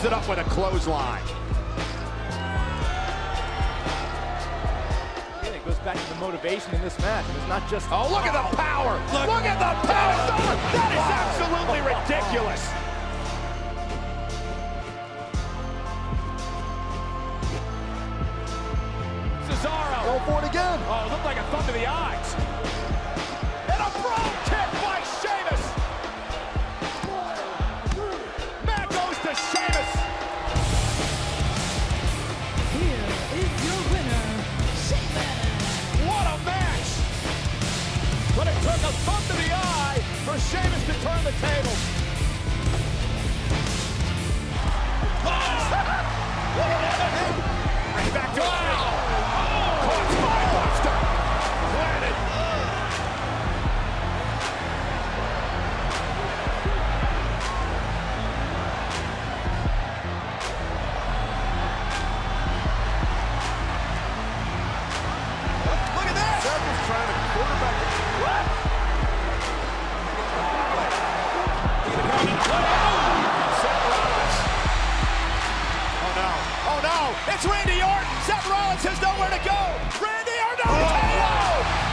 follows it up with a clothesline. It goes back to the motivation in this match. It's not just. Oh, look at the power! Look, look at the power! That is absolutely ridiculous! Cesaro. Go for it again. Thumb to the eye for Sheamus to turn the table. no. It's Randy Orton. Seth Rollins has nowhere to go. Randy Orton, oh. KO.